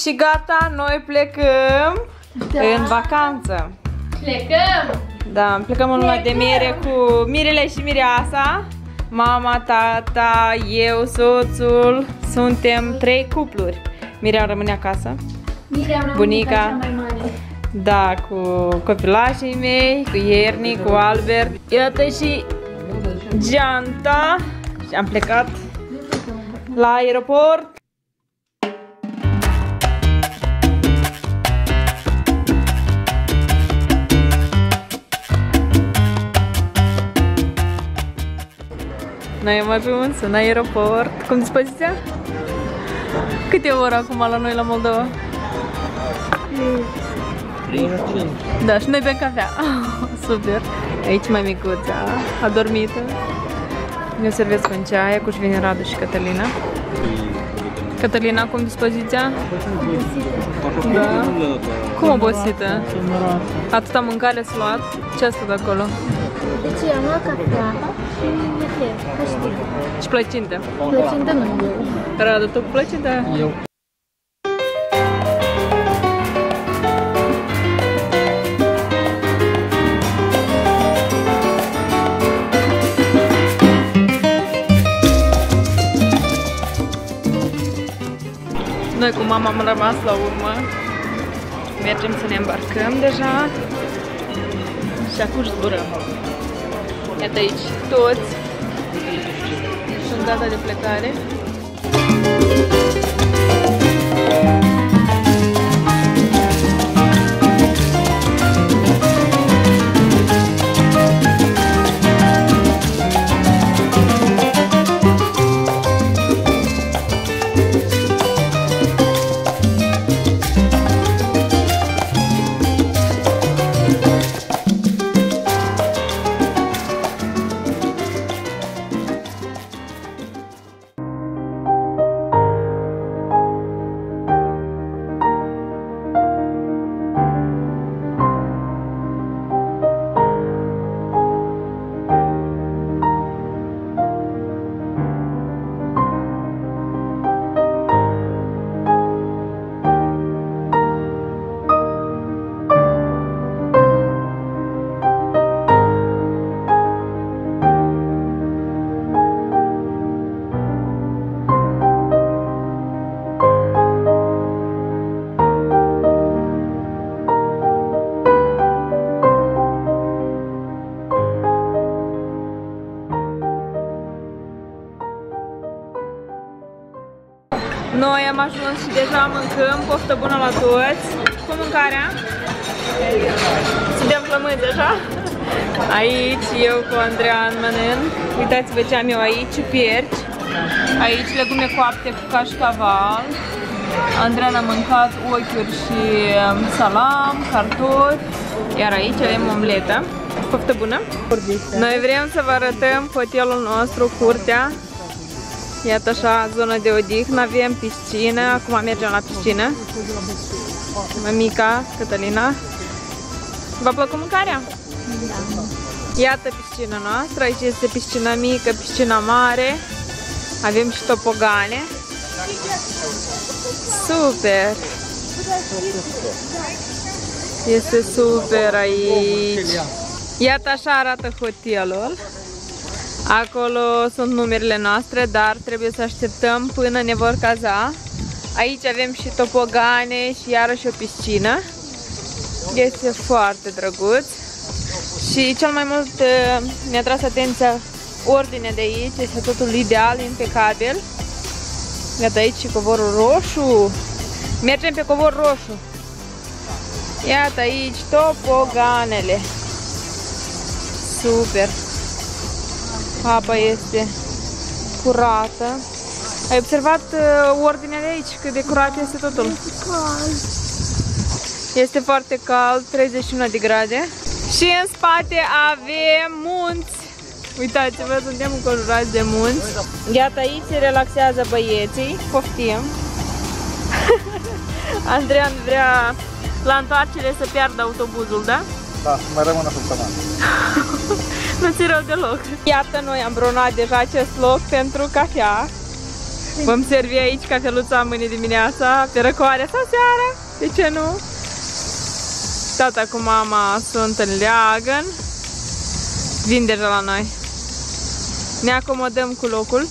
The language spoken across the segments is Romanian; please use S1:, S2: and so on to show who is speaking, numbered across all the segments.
S1: Și gata, noi plecăm
S2: Da.
S1: în vacanță.
S2: Plecăm!
S1: Da, plecăm în luna de miere cu Mirele și Mireasa. Mama, tata, eu, soțul. Suntem trei cupluri. Mirea rămâne acasă.
S2: Miriam,
S1: Bunica.
S2: cea mai mare.
S1: Da, cu copilașii mei, cu Ierni, cu Albert. Iată și geanta. Și am plecat la aeroport. Noi am ajuns în aeroport. Cum dispoziția? Câte ore acum la noi la Moldova? Da, și noi bem cafea. Super. Aici mai micuța, adormită. Eu servesc în ceaia cu vine Radu și Cătălina. Cătălina, cum dispoziția? Da. Cum obosită? Atâta mâncare ați luat? Ce a stat acolo?
S2: Deci am luat cafea și ecler, ca știi.
S1: Și plăcinte.
S2: Plăcintă nu eu.
S1: Radu, tu cu plăcinte?
S3: Eu.
S1: Noi cu mama am rămas la urmă. Mergem să ne îmbarcăm deja. Și acum zburăm. Iată aici toți. Sunt gata de plecare. Noi am ajuns și deja mâncăm, poftă bună la toți. Cu mâncarea? Suntem flămâți deja? Aici eu cu Andreea mănânc. Uitați-vă ce am eu aici, pierci. Aici legume coapte cu cașcaval. Andreea a mâncat ochiuri și um, salam, cartofi. Iar aici avem omletă. Poftă bună! Noi vrem să vă arătăm hotelul nostru, curtea. Iată așa, zona de odihnă, avem piscină, acum mergem la piscină. Mămica, Cătălina. V-a plăcut mâncarea? Da. Iată piscina noastră, aici este piscina mică, piscina mare. Avem și topogane. Super! Este super aici. Iată așa arată hotelul. Acolo sunt numerele noastre, dar trebuie să așteptăm până ne vor caza. Aici avem și topogane și iarăși o piscină. Este foarte drăguț. Și cel mai mult uh, mi-a tras atenția ordinea de aici. Este totul ideal, impecabil. Iată aici și covorul roșu. Mergem pe covor roșu. Iată aici topoganele. Super. Apa este curată. Ai observat uh, ordinea de aici, cât de curat este totul? Este foarte cald, 31 de grade. Și în spate avem munți. Uitați-vă, suntem înconjurați de munți. Iată aici se relaxează băieții. Poftim. Andreea vrea la întoarcere să piardă autobuzul, da?
S3: Da, mai rămân o săptămână.
S1: Nu ți rău deloc. Iată, noi am bronat deja acest loc pentru cafea. Vom servi aici cafeluța mâine dimineața, pe răcoare sau seara, de ce nu? Tata cu mama sunt în Leagăn, vin deja la noi. Ne acomodăm cu locul,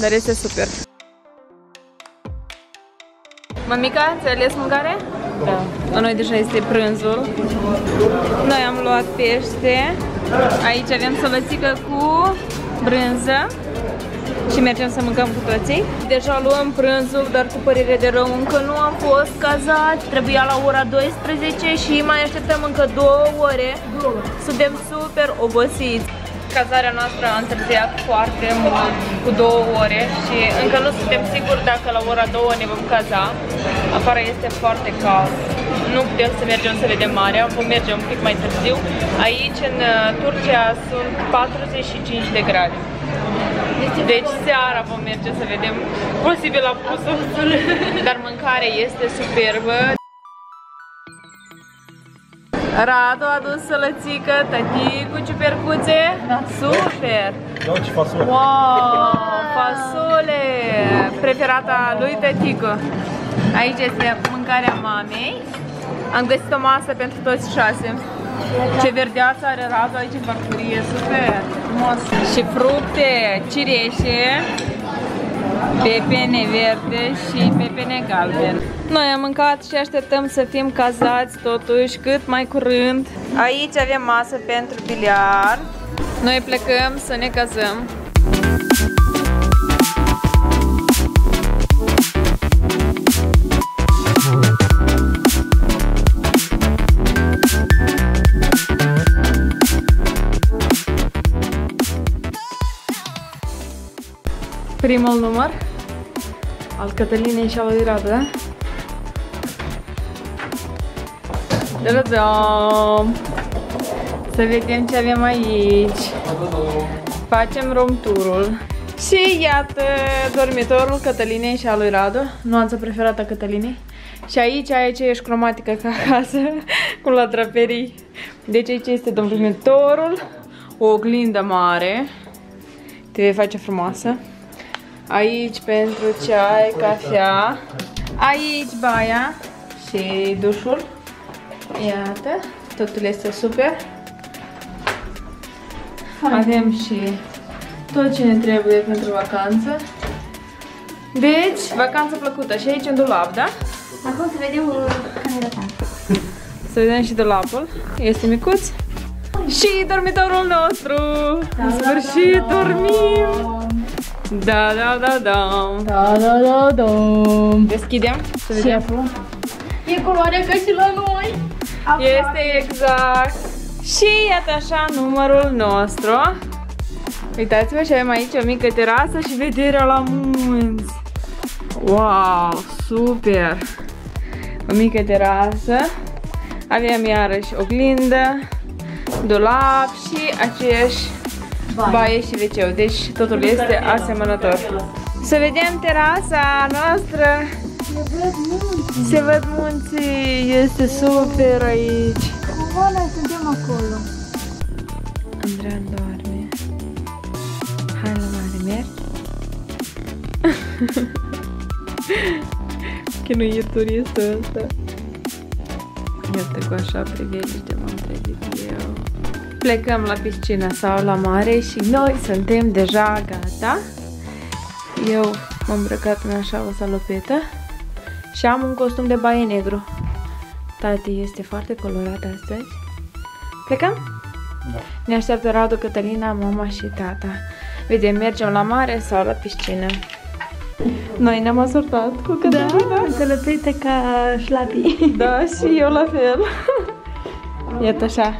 S1: dar este super. Mamica, ți-ai ales mâncare? Da. La noi deja este prânzul. Noi am luat pește. Aici avem sălățică cu brânză și mergem să mâncăm cu toții. Deja luăm prânzul, dar cu părere de rău încă nu am fost cazați. Trebuia la ora 12 și mai așteptăm încă două ore. Suntem super obosiți. Cazarea noastră a întârziat foarte mult, cu două ore și încă nu suntem siguri dacă la ora 2 ne vom caza. Afară este foarte cald. Nu putem să mergem să vedem marea, vom merge un pic mai târziu. Aici, în uh, Turcia, sunt 45 de grade. Deci seara vom merge să vedem posibil apusul, dar mâncarea este superbă. Radu a adus sălățică, tăticu ciupercuțe, super!
S3: Da, ce fasole.
S1: Wow, fasole, preferata lui tăticu. Aici este mâncarea mamei. Am găsit o masă pentru toți șase. Ce verdeață are Radu aici în farfurie, super, frumos. Și fructe, cireșe, pepene verde și pepene galben. Noi am mâncat și așteptăm să fim cazați totuși cât mai curând. Aici avem masă pentru biliard. Noi plecăm să ne cazăm. Primul număr al Cătălinei și al lui Radu, da? Da-da-dam! Să vedem ce avem aici. Facem room tour-ul. Și iată dormitorul Cătălinei și al lui Radu, nuanța preferată a Cătălinei. Și aici ai aceeași cromatică ca acasă, cum la draperii. Deci aici este dormitorul, o oglindă mare. Te vei face frumoasă. Aici pentru ceai, cafea. Aici baia și dușul. Iată, totul este super. Avem și tot ce ne trebuie pentru vacanță. Deci, vacanță plăcută. Și aici un dulap, da?
S2: Acum să vedem uh, camera ta.
S1: Să vedem și dulapul. Este micuț. Și dormitorul nostru! În sfârșit dormim! Da, da, da, da.
S2: Da, da, da, da.
S1: Deschidem să vedem.
S2: Șeful. E culoarea ca și la noi.
S1: Este exact. Și iată așa numărul nostru. Uitați-vă și avem aici o mică terasă și vederea la munți. Wow, super! O mică terasă. Avem iarăși oglindă, dulap și aceeași baie și wc Deci totul este asemănător. Să vedem terasa noastră. Se văd munții, este super aici.
S2: Cumva noi suntem acolo.
S1: Andreea doarme. Hai la mare, mergi? Chinuitor este ăsta. Iată cu așa priveliște m-am trezit eu. Plecăm la piscină sau la mare și noi suntem deja gata. Eu m-am îmbrăcat în așa o salopetă și am un costum de baie negru. Tati este foarte colorat astăzi. Plecăm?
S3: Da.
S1: Ne așteaptă Radu, Cătălina, mama și tata. Vedem, mergem la mare sau la piscină. Noi ne-am asortat cu Cătălina.
S2: Încălățită ca șlapii.
S1: Da, și eu la fel. Iată așa.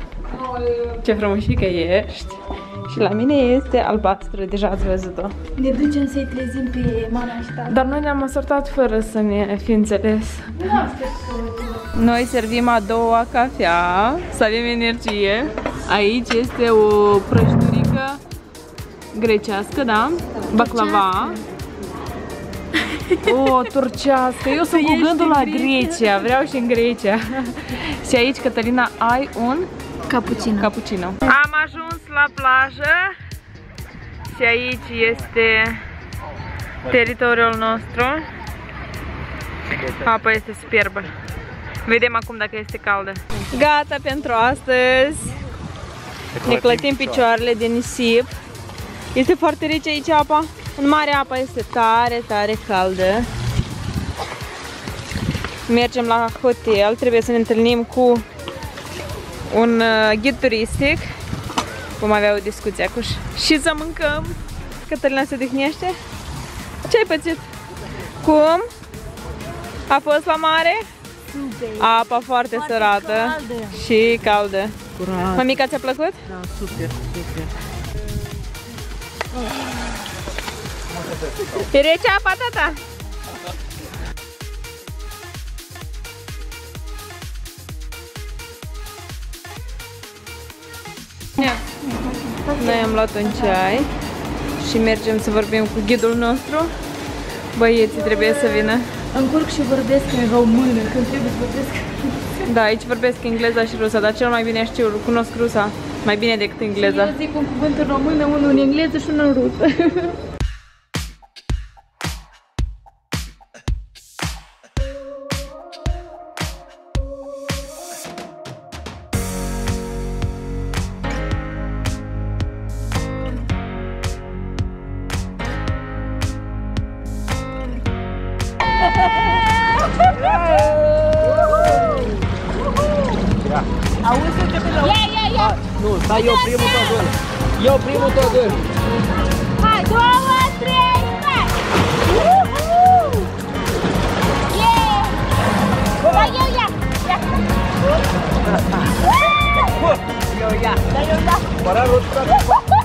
S1: Ce frumușică ești. Și la mine este albastră, deja ați văzut-o.
S2: Ne ducem să-i trezim pe mama și tata.
S1: Dar noi ne-am asortat fără să ne fi înțeles. Noi servim a doua cafea, să avem energie. Aici este o prăjiturică grecească, da? Baclava. O, turcească. Eu sunt cu gândul la Grecia. Vreau și în Grecia. și aici, Cătălina, ai un
S2: Cappuccino.
S1: cappuccino. Am ajuns la plajă și aici este teritoriul nostru. Apa este superbă. Vedem acum dacă este caldă. Gata pentru astăzi. Ne clătim picioarele de nisip. Este foarte rece aici apa. În mare apa este tare, tare caldă. Mergem la hotel. Trebuie să ne întâlnim cu un uh, ghid turistic. Vom avea o discuție cu și să mâncăm. Cătălina se odihnește? Ce ai pățit? Cum? A fost la mare?
S2: Super.
S1: Apa foarte,
S2: Foarte
S1: sărată
S2: caldă.
S1: și caldă.
S4: Curat.
S1: Mamica, ți-a plăcut?
S4: Da, super, super.
S1: E rece apa, tata? Ia. Noi am luat un ceai și mergem să vorbim cu ghidul nostru. Băieții trebuie să vină.
S2: Încurc și vorbesc în română, când trebuie să vorbesc.
S1: Da, aici vorbesc engleza și rusa, dar cel mai bine știu, cunosc rusa mai bine decât engleza.
S2: Eu zic un cuvânt în română, unul în engleză și unul în rusă.
S5: Ia, ia, ia!
S4: Nu, stai eu primul tot doi. Eu primul tot doi.
S5: Hai, două, trei, hai! Uhu! Yeah! Da, eu ia! Ia!
S4: Eu ia.
S5: Da, eu ia!
S4: Para rotul.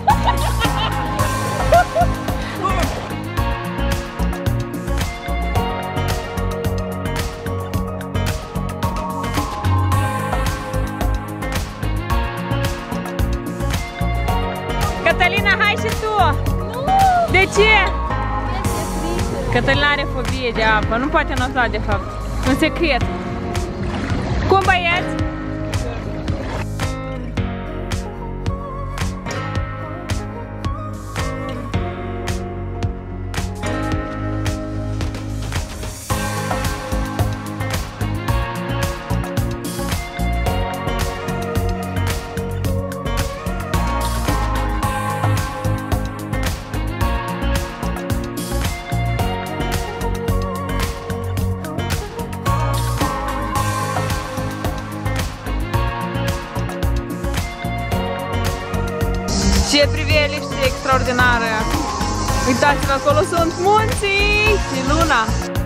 S1: Cătălina are fobie de apă, nu poate nota de fapt. Un secret. Cum băieți? Extraordinară! Uitați-vă, acolo sunt munții și luna!